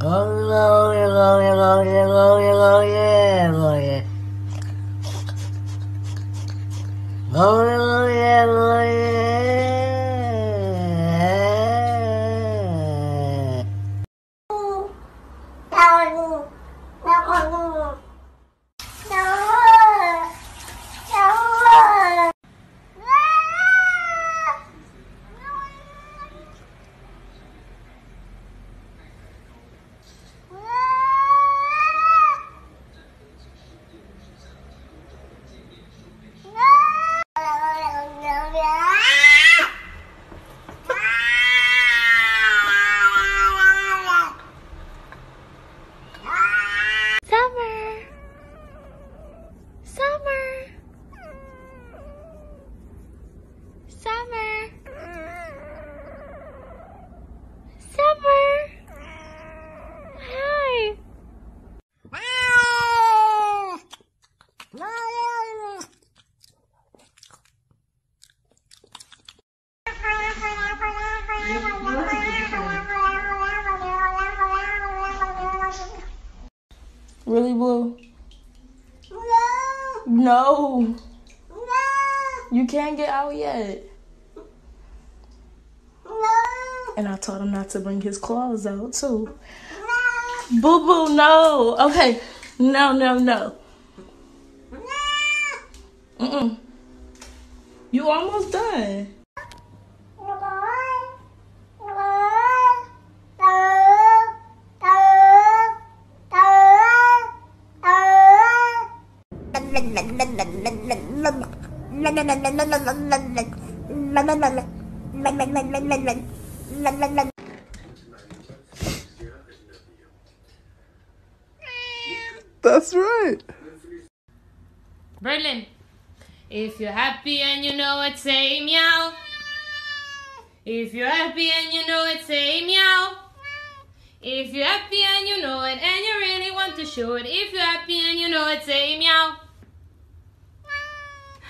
Summer. Really, Blue? No. You can't get out yet. And I told him not to bring his claws out, too. Boo boo, no. Okay. No, no, no. Mm-mm. You almost done. That's right. Berlin. If you're happy and you know it, say meow. If you're happy and you know it, say meow. If you're happy and you know it and you really want to show it, if you're happy and you know it, say meow.